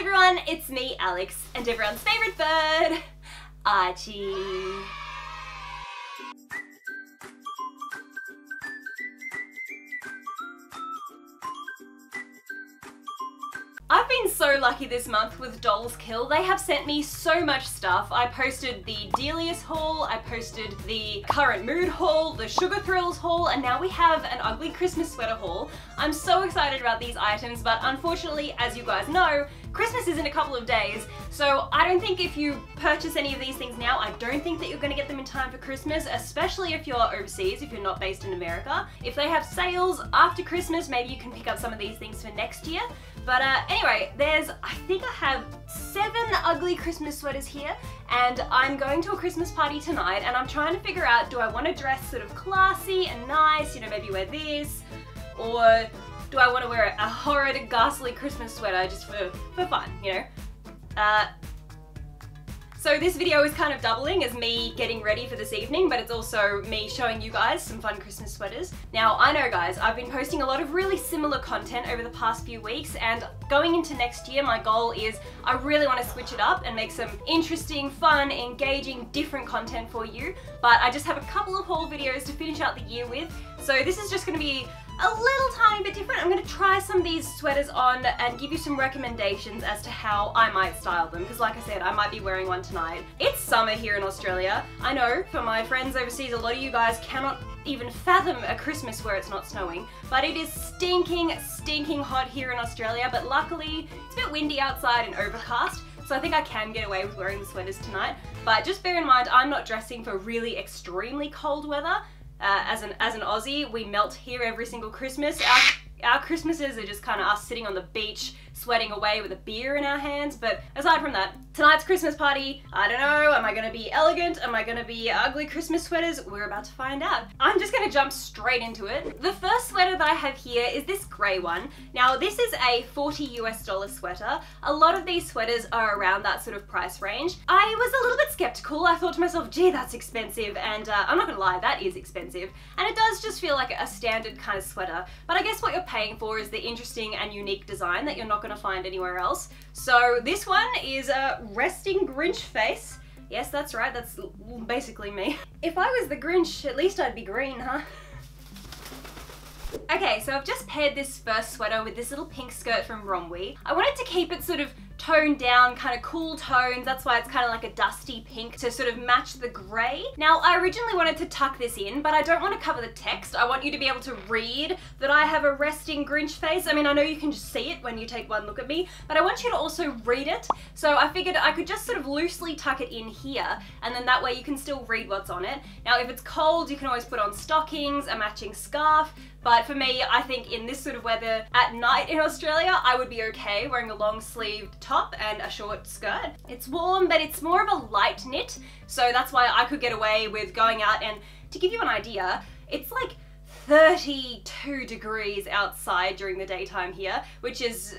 everyone, it's me, Alex, and everyone's favourite bird, Archie. I've been so lucky this month with Dolls Kill. They have sent me so much stuff. I posted the Delia's haul, I posted the Current Mood haul, the Sugar Thrillz haul, and now we have an ugly Christmas sweater haul. I'm so excited about these items, but unfortunately, as you guys know, Christmas is in a couple of days, so I don't think if you purchase any of these things now, I don't think that you're gonna get them in time for Christmas, especially if you're overseas, if you're not based in America. If they have sales after Christmas, maybe you can pick up some of these things for next year. But uh, anyway, there's, I think I have seven ugly Christmas sweaters here, and I'm going to a Christmas party tonight, and I'm trying to figure out, do I want to dress sort of classy and nice, you know, maybe wear this, or do I want to wear a horrid, ghastly Christmas sweater just for, for fun, you know? Uh, so this video is kind of doubling as me getting ready for this evening, but it's also me showing you guys some fun Christmas sweaters. Now, I know guys, I've been posting a lot of really similar content over the past few weeks, and going into next year, my goal is I really want to switch it up and make some interesting, fun, engaging, different content for you. But I just have a couple of haul videos to finish out the year with, so this is just going to be a little tiny bit different. I'm going to try some of these sweaters on and give you some recommendations as to how I might style them because like I said, I might be wearing one tonight. It's summer here in Australia. I know for my friends overseas, a lot of you guys cannot even fathom a Christmas where it's not snowing, but it is stinking, stinking hot here in Australia, but luckily it's a bit windy outside and overcast, so I think I can get away with wearing the sweaters tonight. But just bear in mind, I'm not dressing for really extremely cold weather. Uh, as an as an Aussie, we melt here every single Christmas. Our, our Christmases are just kind of us sitting on the beach sweating away with a beer in our hands. But aside from that, tonight's Christmas party, I don't know, am I gonna be elegant? Am I gonna be ugly Christmas sweaters? We're about to find out. I'm just gonna jump straight into it. The first sweater that I have here is this grey one. Now this is a 40 US dollar sweater. A lot of these sweaters are around that sort of price range. I was a little bit skeptical. I thought to myself, gee, that's expensive. And uh, I'm not gonna lie, that is expensive. And it does just feel like a standard kind of sweater. But I guess what you're paying for is the interesting and unique design that you're not gonna find anywhere else. So this one is a resting Grinch face. Yes, that's right, that's basically me. If I was the Grinch, at least I'd be green, huh? Okay, so I've just paired this first sweater with this little pink skirt from Romwe. I wanted to keep it sort of toned down, kind of cool tones. That's why it's kind of like a dusty pink to sort of match the grey. Now, I originally wanted to tuck this in, but I don't want to cover the text. I want you to be able to read that I have a resting Grinch face. I mean, I know you can just see it when you take one look at me, but I want you to also read it. So I figured I could just sort of loosely tuck it in here, and then that way you can still read what's on it. Now, if it's cold, you can always put on stockings, a matching scarf, but for me, I think in this sort of weather at night in Australia, I would be okay wearing a long sleeved top and a short skirt. It's warm, but it's more of a light knit, so that's why I could get away with going out and to give you an idea, it's like 32 degrees outside during the daytime here, which is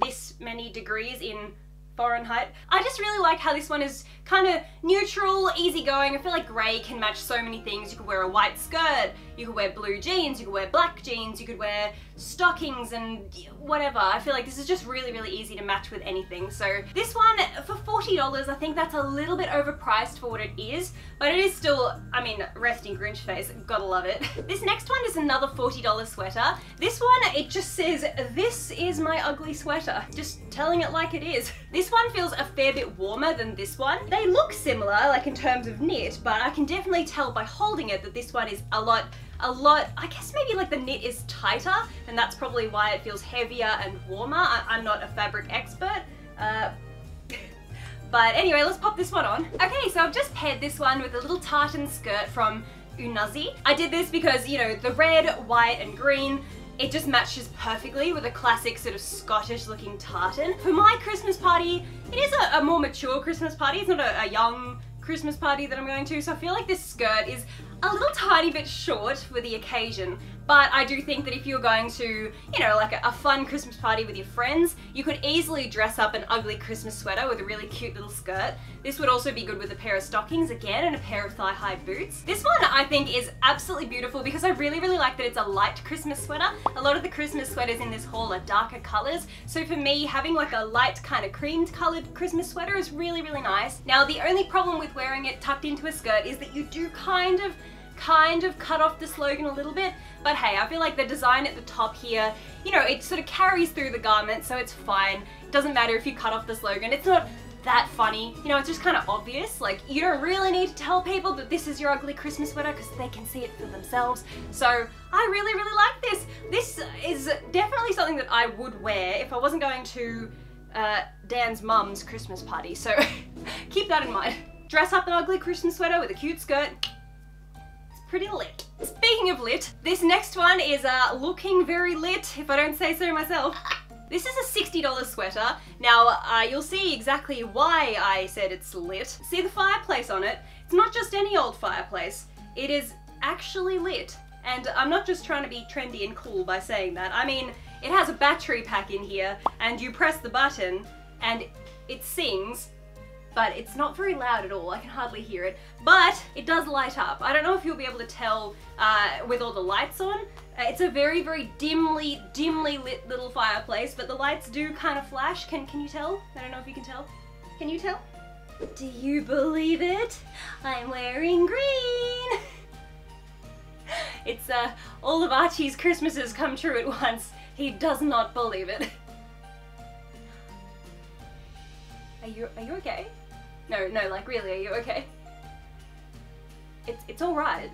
this many degrees in Fahrenheit. I just really like how this one is kind of neutral, easygoing. I feel like grey can match so many things. You could wear a white skirt, you could wear blue jeans, you could wear black jeans, you could wear stockings and whatever. I feel like this is just really, really easy to match with anything. So this one, for $40, I think that's a little bit overpriced for what it is, but it is still, I mean, resting Grinch face, gotta love it. This next one is another $40 sweater. This one, it just says, this is my ugly sweater. Just telling it like it is. This one feels a fair bit warmer than this one. They look similar, like in terms of knit, but I can definitely tell by holding it that this one is a lot a lot, I guess maybe like the knit is tighter and that's probably why it feels heavier and warmer. I, am not a fabric expert. Uh, but anyway, let's pop this one on. Okay, so I've just paired this one with a little tartan skirt from Unazi. I did this because, you know, the red, white and green it just matches perfectly with a classic sort of Scottish looking tartan. For my Christmas party, it is a, a more mature Christmas party. It's not a, a young Christmas party that I'm going to, so I feel like this skirt is a little tiny bit short for the occasion, But I do think that if you're going to, you know, like a, a fun Christmas party with your friends, you could easily dress up an ugly Christmas sweater with a really cute little skirt. This would also be good with a pair of stockings again and a pair of thigh-high boots. This one I think is absolutely beautiful because I really, really like that it's a light Christmas sweater. A lot of the Christmas sweaters in this haul are darker colors. So for me, having like a light kind of creamed colored Christmas sweater is really, really nice. Now, the only problem with wearing it tucked into a skirt is that you do kind of kind of cut off the slogan a little bit, but hey, I feel like the design at the top here, you know, it sort of carries through the garment, so it's fine. It doesn't matter if you cut off the slogan. It's not that funny. You know, it's just kind of obvious. Like, you don't really need to tell people that this is your ugly Christmas sweater because they can see it for themselves. So, I really, really like this. This is definitely something that I would wear if I wasn't going to uh, Dan's mum's Christmas party. So, keep that in mind. Dress up an ugly Christmas sweater with a cute skirt, pretty lit. Speaking of lit, this next one is uh, looking very lit, if I don't say so myself. This is a $60 sweater. Now, uh, you'll see exactly why I said it's lit. See the fireplace on it? It's not just any old fireplace. It is actually lit. And I'm not just trying to be trendy and cool by saying that. I mean, it has a battery pack in here, and you press the button, and it sings, but it's not very loud at all. I can hardly hear it, but it does light up. I don't know if you'll be able to tell uh, with all the lights on. Uh, it's a very, very dimly, dimly lit little fireplace, but the lights do kind of flash. Can, can you tell? I don't know if you can tell. Can you tell? Do you believe it? I'm wearing green. it's uh, all of Archie's Christmases come true at once. He does not believe it. Are you, are you okay? No, no, like really, are you okay? It's, it's alright.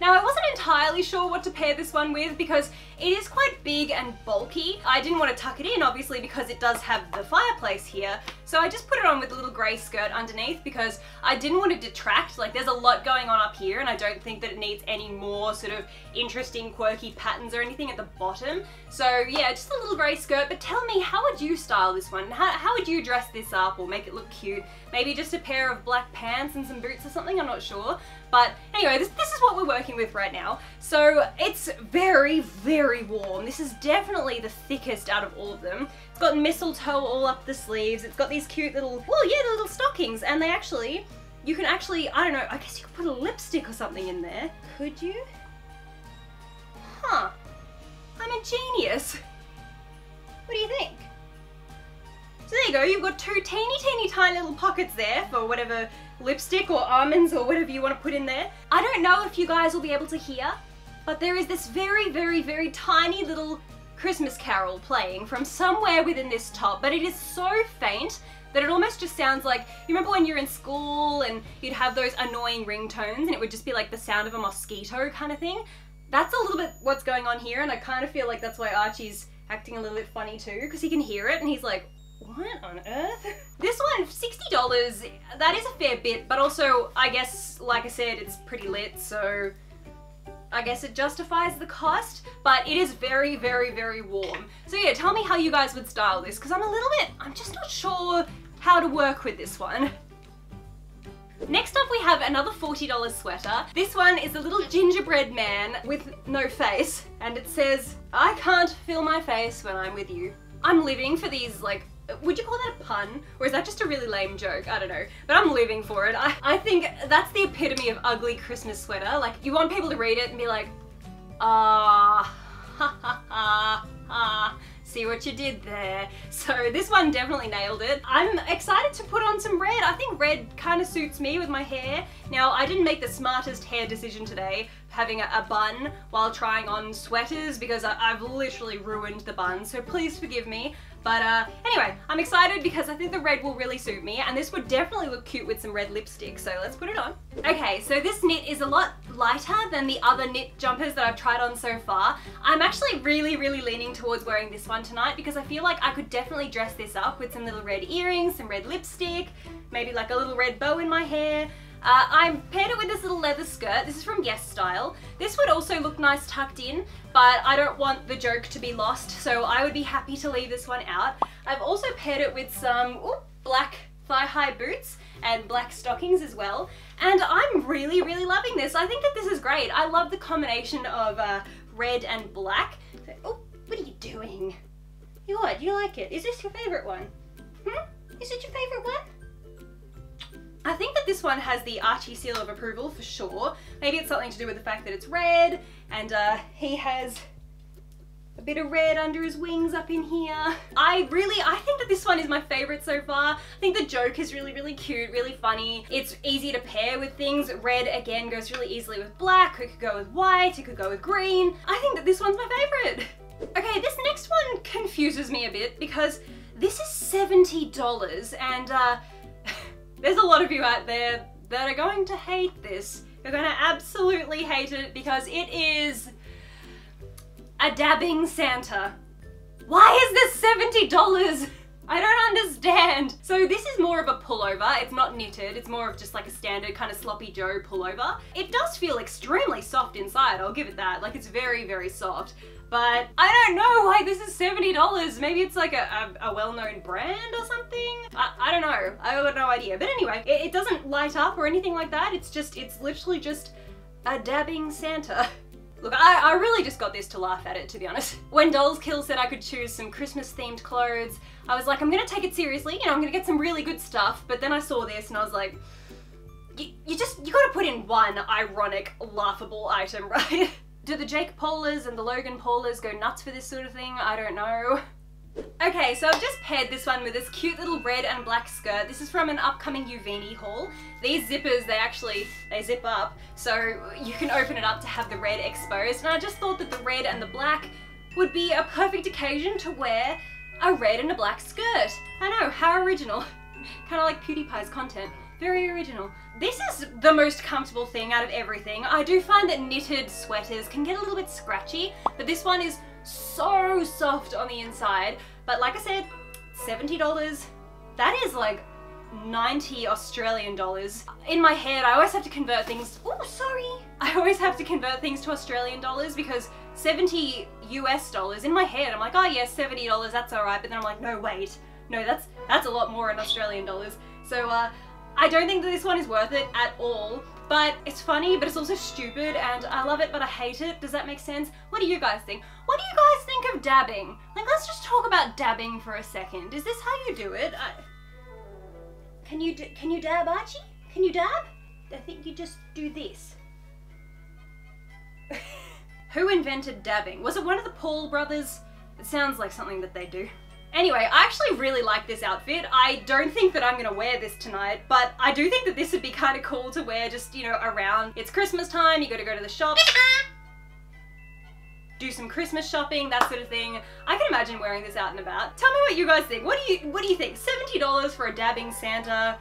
Now I wasn't entirely sure what to pair this one with because it is quite big and bulky. I didn't want to tuck it in obviously because it does have the fireplace here. So I just put it on with a little grey skirt underneath because I didn't want to detract. Like there's a lot going on up here and I don't think that it needs any more sort of interesting quirky patterns or anything at the bottom. So yeah, just a little grey skirt. But tell me, how would you style this one? How, how would you dress this up or make it look cute? Maybe just a pair of black pants and some boots or something, I'm not sure. But anyway, this, this is what we're working with right now. So it's very, very warm. This is definitely the thickest out of all of them. It's got mistletoe all up the sleeves. It's got these cute little, well, yeah, the little stockings. And they actually, you can actually, I don't know, I guess you could put a lipstick or something in there. Could you? Huh. I'm a genius. What do you think? So there you go, you've got two teeny, teeny, tiny little pockets there for whatever lipstick or almonds or whatever you want to put in there. I don't know if you guys will be able to hear, but there is this very, very, very tiny little Christmas carol playing from somewhere within this top, but it is so faint that it almost just sounds like, you remember when you're in school and you'd have those annoying ringtones and it would just be like the sound of a mosquito kind of thing? That's a little bit what's going on here and I kind of feel like that's why Archie's acting a little bit funny too because he can hear it and he's like, what on earth? This one, $60, that is a fair bit, but also, I guess, like I said, it's pretty lit, so I guess it justifies the cost, but it is very, very, very warm. So yeah, tell me how you guys would style this, because I'm a little bit, I'm just not sure how to work with this one. Next up we have another $40 sweater. This one is a little gingerbread man with no face, and it says, I can't feel my face when I'm with you. I'm living for these like would you call that a pun? Or is that just a really lame joke? I don't know. But I'm living for it. I, I think that's the epitome of ugly Christmas sweater. Like, you want people to read it and be like, ah, ha ha ha ha. See what you did there. So this one definitely nailed it. I'm excited to put on some red. I think red kind of suits me with my hair. Now, I didn't make the smartest hair decision today, having a, a bun while trying on sweaters because I, I've literally ruined the bun, so please forgive me. But uh, anyway, I'm excited because I think the red will really suit me and this would definitely look cute with some red lipstick, so let's put it on. Okay, so this knit is a lot lighter than the other knit jumpers that I've tried on so far. I'm actually really, really leaning towards wearing this one tonight because I feel like I could definitely dress this up with some little red earrings, some red lipstick, maybe like a little red bow in my hair, uh, I paired it with this little leather skirt. This is from Yes Style. This would also look nice tucked in, but I don't want the joke to be lost, so I would be happy to leave this one out. I've also paired it with some ooh, black thigh-high boots and black stockings as well. And I'm really, really loving this. I think that this is great. I love the combination of uh, red and black. So, oh, what are you doing? You what? You like it? Is this your favorite one? Hmm? Is it your favorite one? I think that this one has the Archie seal of approval for sure. Maybe it's something to do with the fact that it's red and uh, he has a bit of red under his wings up in here. I really, I think that this one is my favorite so far. I think the joke is really, really cute, really funny. It's easy to pair with things. Red, again, goes really easily with black. It could go with white, it could go with green. I think that this one's my favorite. Okay, this next one confuses me a bit because this is $70 and uh, there's a lot of you out there that are going to hate this. You're gonna absolutely hate it because it is a dabbing Santa. Why is this $70? I don't understand. So this is more of a pullover. It's not knitted. It's more of just like a standard kind of sloppy Joe pullover. It does feel extremely soft inside. I'll give it that. Like it's very, very soft. But I don't know why this is $70. Maybe it's like a, a, a well-known brand or something? I, I, don't know. I have no idea. But anyway, it, it doesn't light up or anything like that. It's just, it's literally just a dabbing Santa. Look, I, I really just got this to laugh at it, to be honest. When Dolls Kill said I could choose some Christmas themed clothes, I was like, I'm gonna take it seriously, you know, I'm gonna get some really good stuff, but then I saw this and I was like, you just, you gotta put in one ironic, laughable item, right? Do the Jake Paulas and the Logan Paulas go nuts for this sort of thing? I don't know. Okay, so I've just paired this one with this cute little red and black skirt. This is from an upcoming Uvini haul. These zippers, they actually, they zip up, so you can open it up to have the red exposed. And I just thought that the red and the black would be a perfect occasion to wear a red and a black skirt. I know, how original. kind of like PewDiePie's content. Very original. This is the most comfortable thing out of everything. I do find that knitted sweaters can get a little bit scratchy, but this one is so soft on the inside. But like I said, $70. That is like 90 Australian dollars. In my head, I always have to convert things. Oh, sorry. I always have to convert things to Australian dollars because 70 US dollars, in my head, I'm like, oh yeah, $70, that's all right. But then I'm like, no, wait. No, that's that's a lot more in Australian dollars. So uh, I don't think that this one is worth it at all. But it's funny, but it's also stupid, and I love it, but I hate it. Does that make sense? What do you guys think? What do you guys think of dabbing? Like, let's just talk about dabbing for a second. Is this how you do it? I... Can you can you dab, Archie? Can you dab? I think you just do this. Who invented dabbing? Was it one of the Paul brothers? It sounds like something that they do. Anyway, I actually really like this outfit. I don't think that I'm gonna wear this tonight, but I do think that this would be kind of cool to wear just, you know, around. It's Christmas time, you gotta go to the shop, do some Christmas shopping, that sort of thing. I can imagine wearing this out and about. Tell me what you guys think. What do you, what do you think? $70 for a dabbing Santa?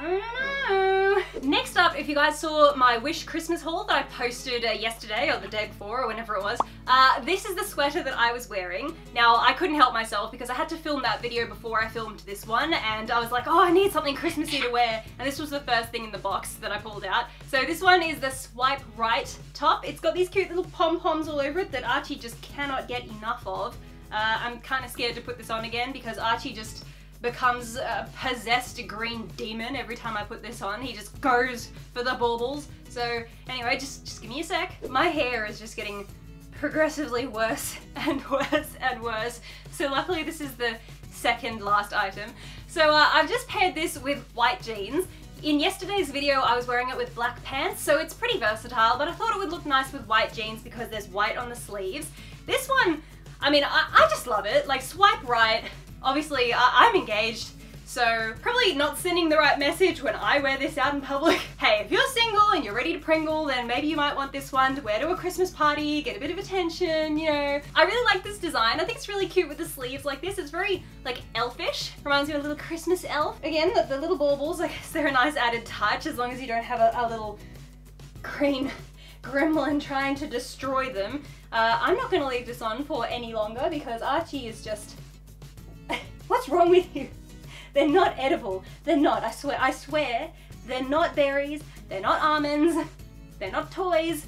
Mm-hmm. Next up, if you guys saw my Wish Christmas haul that I posted uh, yesterday or the day before or whenever it was, uh, this is the sweater that I was wearing. Now, I couldn't help myself because I had to film that video before I filmed this one and I was like, oh, I need something Christmassy to wear. And this was the first thing in the box that I pulled out. So this one is the Swipe Right top. It's got these cute little pom-poms all over it that Archie just cannot get enough of. Uh, I'm kind of scared to put this on again because Archie just becomes a possessed green demon every time I put this on. He just goes for the baubles. So anyway, just, just give me a sec. My hair is just getting progressively worse and worse and worse. So luckily this is the second last item. So uh, I've just paired this with white jeans. In yesterday's video, I was wearing it with black pants, so it's pretty versatile, but I thought it would look nice with white jeans because there's white on the sleeves. This one, I mean, I, I just love it. Like, swipe right, Obviously, I I'm engaged, so probably not sending the right message when I wear this out in public. hey, if you're single and you're ready to pringle, then maybe you might want this one to wear to a Christmas party, get a bit of attention, you know. I really like this design. I think it's really cute with the sleeves like this. It's very, like, elfish. Reminds me of a little Christmas elf. Again, the, the little baubles, I guess they're a nice added touch as long as you don't have a, a little green gremlin trying to destroy them. Uh, I'm not going to leave this on for any longer because Archie is just What's wrong with you? They're not edible. They're not. I swear. I swear. They're not berries. They're not almonds. They're not toys.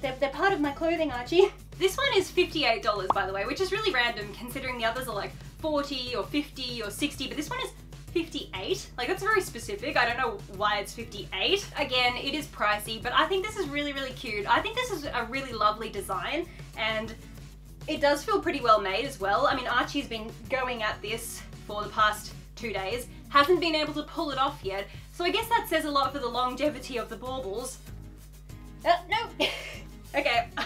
They're, they're part of my clothing, Archie. This one is $58, by the way, which is really random considering the others are like 40 or 50 or 60, but this one is 58. Like that's very specific. I don't know why it's 58. Again, it is pricey, but I think this is really, really cute. I think this is a really lovely design and it does feel pretty well made as well. I mean, Archie's been going at this for the past two days, hasn't been able to pull it off yet. So I guess that says a lot for the longevity of the baubles. Uh, no. okay,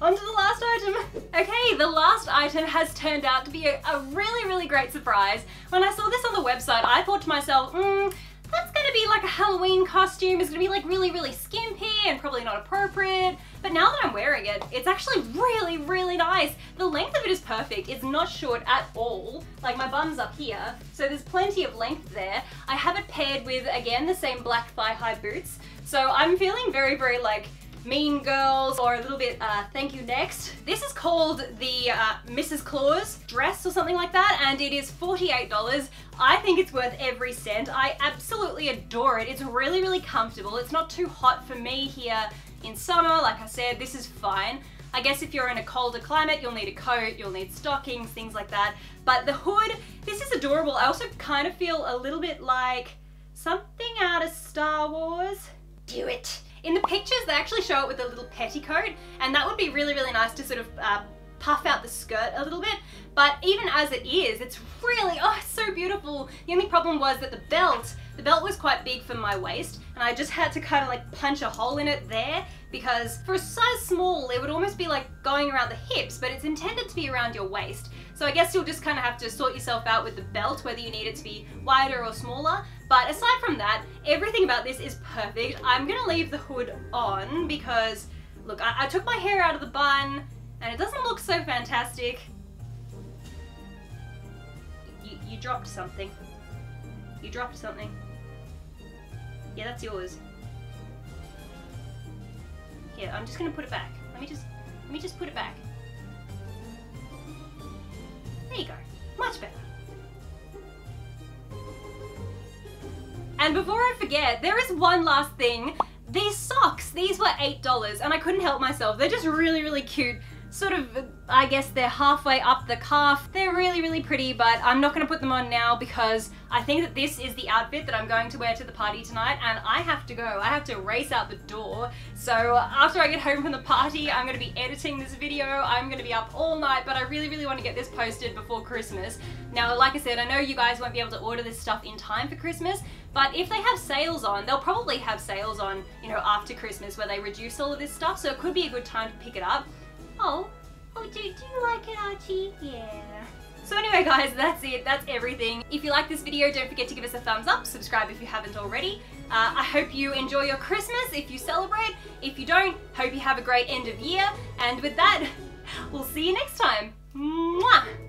on to the last item. Okay, the last item has turned out to be a, a, really, really great surprise. When I saw this on the website, I thought to myself, hmm, that's gonna be like a Halloween costume. It's gonna be like really, really skimpy and probably not appropriate. But now that I'm wearing it, it's actually really, really nice. The length of it is perfect. It's not short at all. Like my bum's up here, so there's plenty of length there. I have it paired with, again, the same black thigh-high boots. So I'm feeling very, very like Mean Girls or a little bit uh, Thank You Next. This is called the uh, Mrs. Claus dress or something like that and it is $48. I think it's worth every cent. I absolutely adore it. It's really, really comfortable. It's not too hot for me here in summer. Like I said, this is fine. I guess if you're in a colder climate, you'll need a coat, you'll need stockings, things like that. But the hood, this is adorable. I also kind of feel a little bit like something out of Star Wars. Do it. In the pictures, they actually show it with a little petticoat, and that would be really, really nice to sort of uh, puff out the skirt a little bit. But even as it is, it's really, oh, it's so beautiful. The only problem was that the belt, the belt was quite big for my waist, and I just had to kind of like punch a hole in it there because for a size small, it would almost be like going around the hips, but it's intended to be around your waist. So I guess you'll just kind of have to sort yourself out with the belt, whether you need it to be wider or smaller. But aside from that, everything about this is perfect. I'm gonna leave the hood on because, look, I, I took my hair out of the bun and it doesn't look so fantastic. You, you dropped something. You dropped something. Yeah, that's yours. Here, I'm just gonna put it back. Let me just, let me just put it back. There you go. Much better. And before I forget, there is one last thing. These socks, these were $8 and I couldn't help myself. They're just really, really cute sort of, I guess they're halfway up the calf. They're really, really pretty, but I'm not gonna put them on now because I think that this is the outfit that I'm going to wear to the party tonight and I have to go. I have to race out the door. So after I get home from the party, I'm gonna be editing this video. I'm gonna be up all night, but I really, really wanna get this posted before Christmas. Now, like I said, I know you guys won't be able to order this stuff in time for Christmas, but if they have sales on, they'll probably have sales on, you know, after Christmas where they reduce all of this stuff, so it could be a good time to pick it up. Oh, oh, do, do you like it, Archie? Yeah. So anyway guys, that's it, that's everything. If you like this video, don't forget to give us a thumbs up, subscribe if you haven't already. Uh, I hope you enjoy your Christmas if you celebrate. If you don't, hope you have a great end of year. And with that, we'll see you next time. Mwah!